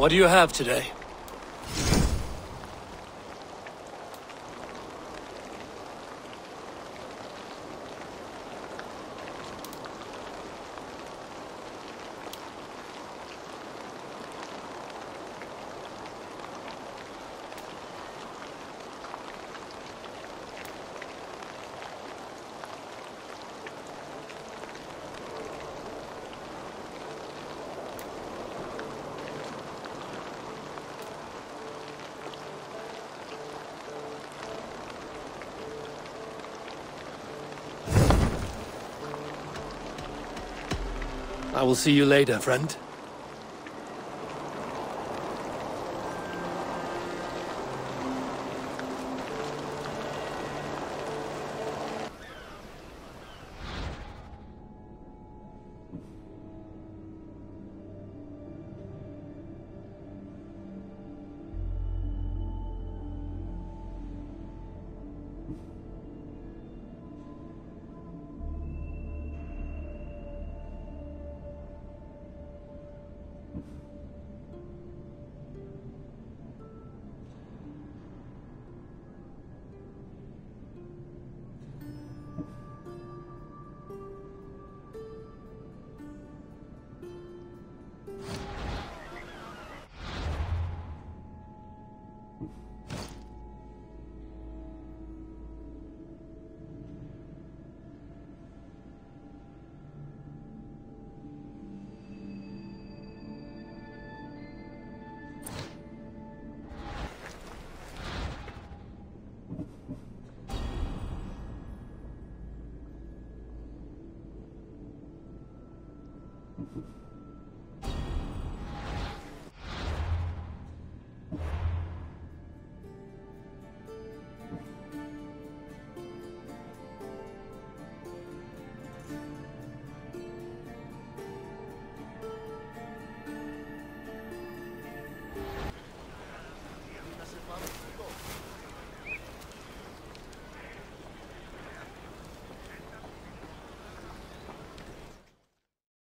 What do you have today? I will see you later, friend. Mm-hmm.